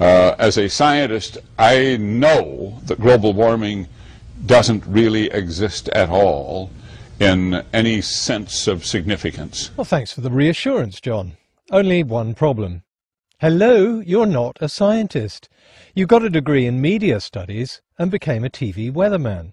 Uh, as a scientist, I know that global warming doesn't really exist at all in any sense of significance. Well, thanks for the reassurance, John. Only one problem. Hello, you're not a scientist. You got a degree in media studies and became a TV weatherman.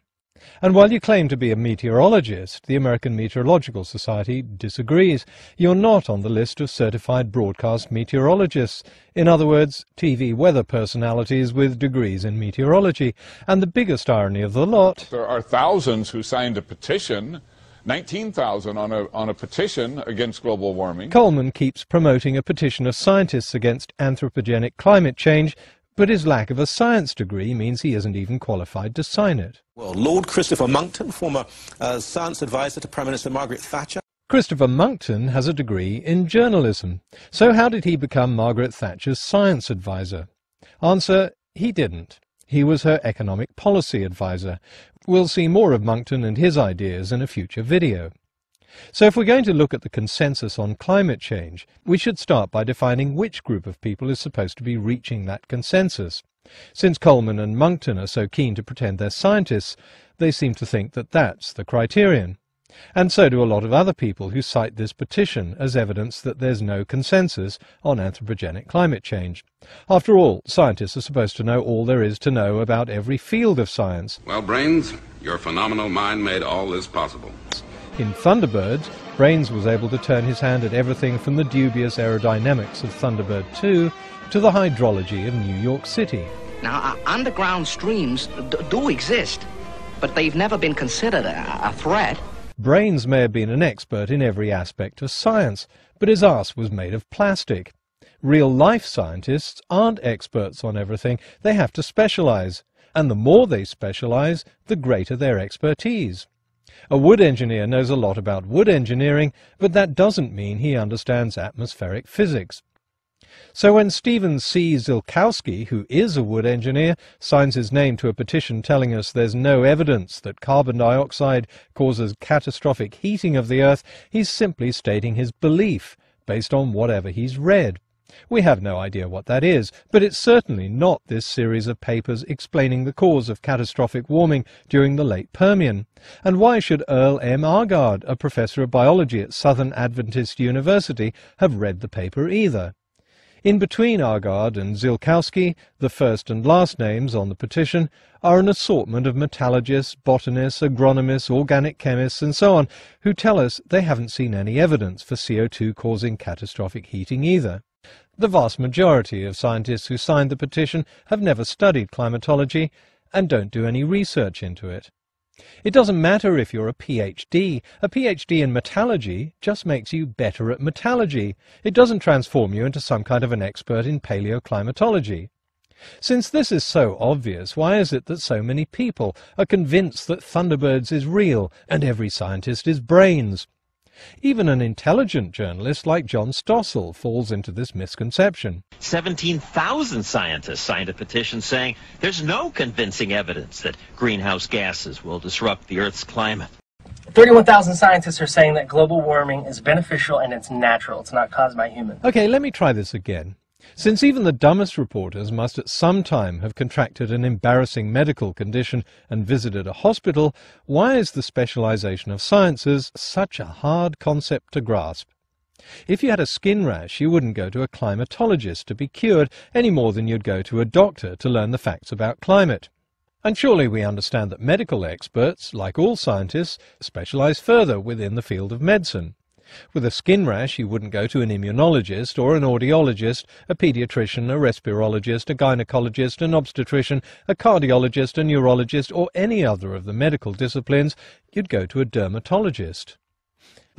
And while you claim to be a meteorologist, the American Meteorological Society disagrees. You're not on the list of certified broadcast meteorologists. In other words, TV weather personalities with degrees in meteorology. And the biggest irony of the lot... There are thousands who signed a petition 19,000 on a, on a petition against global warming. Coleman keeps promoting a petition of scientists against anthropogenic climate change, but his lack of a science degree means he isn't even qualified to sign it. Well, Lord Christopher Monckton, former uh, science advisor to Prime Minister Margaret Thatcher. Christopher Monckton has a degree in journalism. So how did he become Margaret Thatcher's science advisor? Answer, he didn't. He was her economic policy advisor. We'll see more of Monckton and his ideas in a future video. So if we're going to look at the consensus on climate change, we should start by defining which group of people is supposed to be reaching that consensus. Since Coleman and Monckton are so keen to pretend they're scientists, they seem to think that that's the criterion. And so do a lot of other people who cite this petition as evidence that there's no consensus on anthropogenic climate change. After all, scientists are supposed to know all there is to know about every field of science. Well, Brains, your phenomenal mind made all this possible. In Thunderbirds, Brains was able to turn his hand at everything from the dubious aerodynamics of Thunderbird 2 to the hydrology of New York City. Now, uh, underground streams do exist, but they've never been considered a, a threat. Brains may have been an expert in every aspect of science, but his ass was made of plastic. Real-life scientists aren't experts on everything. They have to specialize. And the more they specialize, the greater their expertise. A wood engineer knows a lot about wood engineering, but that doesn't mean he understands atmospheric physics. So when Steven C. Zylkowski, who is a wood engineer, signs his name to a petition telling us there's no evidence that carbon dioxide causes catastrophic heating of the Earth, he's simply stating his belief, based on whatever he's read. We have no idea what that is, but it's certainly not this series of papers explaining the cause of catastrophic warming during the late Permian. And why should Earl M. Aagaard, a professor of biology at Southern Adventist University, have read the paper either? In between Aagaard and Zylkowski, the first and last names on the petition are an assortment of metallurgists, botanists, agronomists, organic chemists, and so on, who tell us they haven't seen any evidence for CO2 causing catastrophic heating either. The vast majority of scientists who signed the petition have never studied climatology and don't do any research into it. It doesn't matter if you're a PhD. A PhD in metallurgy just makes you better at metallurgy. It doesn't transform you into some kind of an expert in paleoclimatology. Since this is so obvious, why is it that so many people are convinced that Thunderbirds is real and every scientist is brains? Even an intelligent journalist like John Stossel falls into this misconception. 17,000 scientists signed a petition saying there's no convincing evidence that greenhouse gases will disrupt the Earth's climate. 31,000 scientists are saying that global warming is beneficial and it's natural. It's not caused by humans. Okay, let me try this again. Since even the dumbest reporters must at some time have contracted an embarrassing medical condition and visited a hospital, why is the specialization of sciences such a hard concept to grasp? If you had a skin rash, you wouldn't go to a climatologist to be cured any more than you'd go to a doctor to learn the facts about climate. And surely we understand that medical experts, like all scientists, specialize further within the field of medicine. With a skin rash, you wouldn't go to an immunologist or an audiologist, a pediatrician, a respirologist, a gynecologist, an obstetrician, a cardiologist, a neurologist, or any other of the medical disciplines. You'd go to a dermatologist.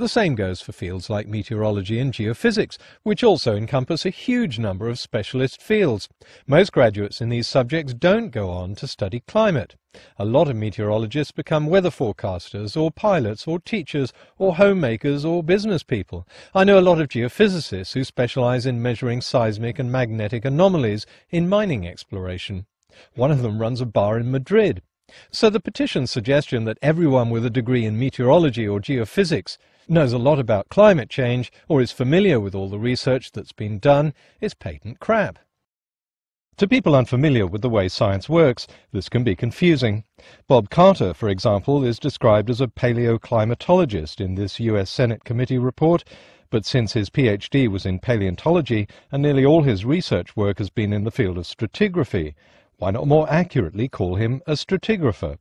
The same goes for fields like meteorology and geophysics, which also encompass a huge number of specialist fields. Most graduates in these subjects don't go on to study climate. A lot of meteorologists become weather forecasters, or pilots, or teachers, or homemakers, or business people. I know a lot of geophysicists who specialize in measuring seismic and magnetic anomalies in mining exploration. One of them runs a bar in Madrid. So the petition's suggestion that everyone with a degree in meteorology or geophysics knows a lot about climate change or is familiar with all the research that's been done is patent crap. To people unfamiliar with the way science works, this can be confusing. Bob Carter, for example, is described as a paleoclimatologist in this US Senate committee report, but since his PhD was in paleontology and nearly all his research work has been in the field of stratigraphy, why not more accurately call him a stratigrapher?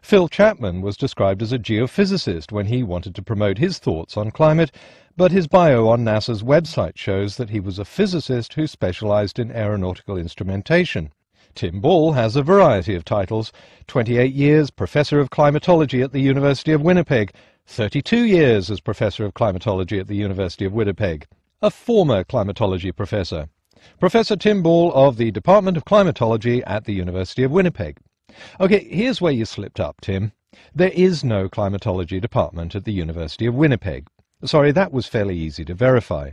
Phil Chapman was described as a geophysicist when he wanted to promote his thoughts on climate, but his bio on NASA's website shows that he was a physicist who specialized in aeronautical instrumentation. Tim Ball has a variety of titles 28 years Professor of Climatology at the University of Winnipeg, 32 years as Professor of Climatology at the University of Winnipeg, a former climatology professor. Professor Tim Ball of the Department of Climatology at the University of Winnipeg. OK, here's where you slipped up, Tim. There is no climatology department at the University of Winnipeg. Sorry, that was fairly easy to verify.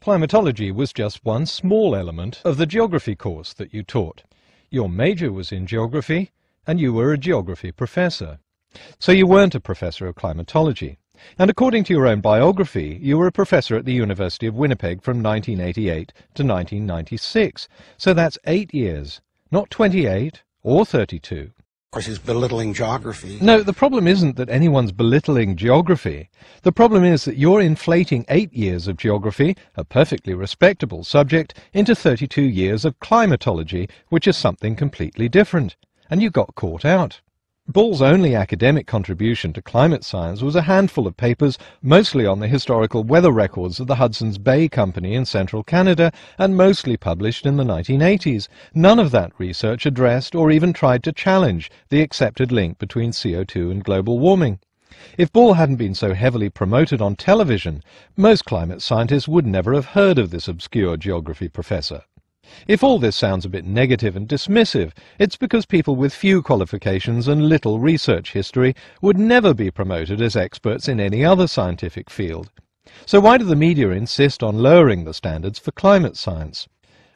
Climatology was just one small element of the geography course that you taught. Your major was in geography, and you were a geography professor. So you weren't a professor of climatology. And according to your own biography, you were a professor at the University of Winnipeg from 1988 to 1996. So that's eight years, not 28 or 32 Of course, he's belittling geography. No, the problem isn't that anyone's belittling geography. The problem is that you're inflating eight years of geography, a perfectly respectable subject, into 32 years of climatology, which is something completely different. And you got caught out. Ball's only academic contribution to climate science was a handful of papers, mostly on the historical weather records of the Hudson's Bay Company in central Canada, and mostly published in the 1980s. None of that research addressed or even tried to challenge the accepted link between CO2 and global warming. If Ball hadn't been so heavily promoted on television, most climate scientists would never have heard of this obscure geography professor. If all this sounds a bit negative and dismissive, it's because people with few qualifications and little research history would never be promoted as experts in any other scientific field. So why do the media insist on lowering the standards for climate science?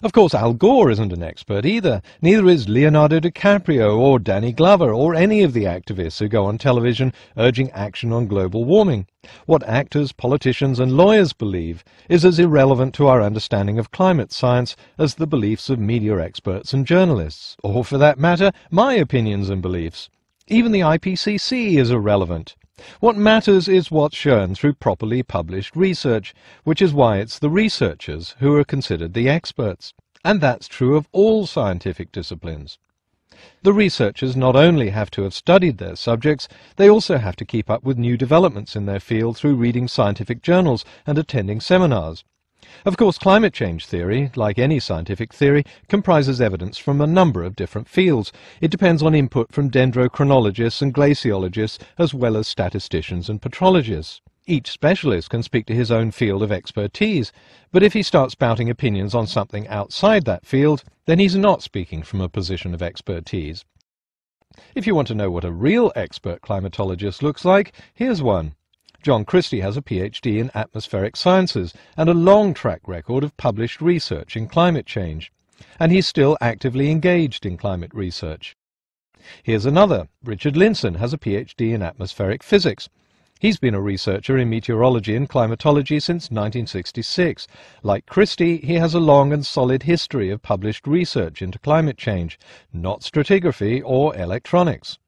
Of course, Al Gore isn't an expert either. Neither is Leonardo DiCaprio or Danny Glover or any of the activists who go on television urging action on global warming. What actors, politicians and lawyers believe is as irrelevant to our understanding of climate science as the beliefs of media experts and journalists, or for that matter, my opinions and beliefs. Even the IPCC is irrelevant. What matters is what's shown through properly published research, which is why it's the researchers who are considered the experts. And that's true of all scientific disciplines. The researchers not only have to have studied their subjects, they also have to keep up with new developments in their field through reading scientific journals and attending seminars. Of course, climate change theory, like any scientific theory, comprises evidence from a number of different fields. It depends on input from dendrochronologists and glaciologists, as well as statisticians and petrologists. Each specialist can speak to his own field of expertise, but if he starts spouting opinions on something outside that field, then he's not speaking from a position of expertise. If you want to know what a real expert climatologist looks like, here's one. John Christy has a PhD in atmospheric sciences and a long track record of published research in climate change, and he's still actively engaged in climate research. Here's another. Richard Lindzen has a PhD in atmospheric physics. He's been a researcher in meteorology and climatology since 1966. Like Christy, he has a long and solid history of published research into climate change, not stratigraphy or electronics.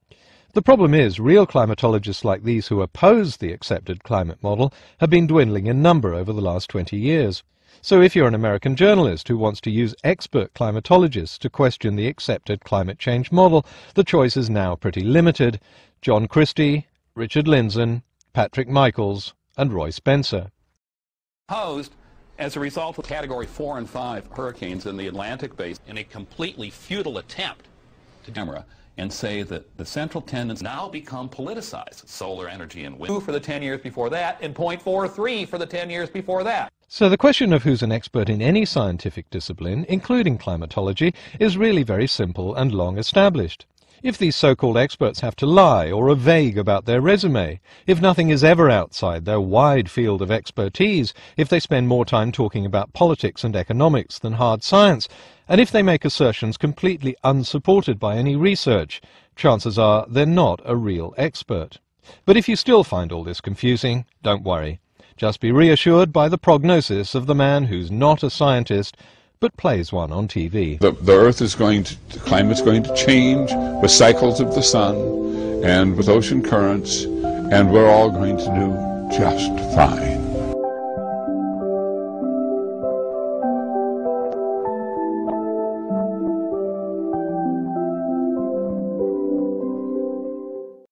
The problem is, real climatologists like these who oppose the accepted climate model have been dwindling in number over the last 20 years. So if you're an American journalist who wants to use expert climatologists to question the accepted climate change model, the choice is now pretty limited. John Christy, Richard Lindzen, Patrick Michaels, and Roy Spencer. Posed as a result of Category 4 and 5 hurricanes in the Atlantic basin in a completely futile attempt to camera and say that the central tendency now become politicized. Solar energy and wind for the 10 years before that, and 0.43 for the 10 years before that. So the question of who's an expert in any scientific discipline, including climatology, is really very simple and long established. If these so-called experts have to lie or are vague about their resume, if nothing is ever outside their wide field of expertise, if they spend more time talking about politics and economics than hard science, and if they make assertions completely unsupported by any research, chances are they're not a real expert. But if you still find all this confusing, don't worry. Just be reassured by the prognosis of the man who's not a scientist, but plays one on TV. The, the Earth is going to, the climate's going to change with cycles of the sun and with ocean currents, and we're all going to do just fine.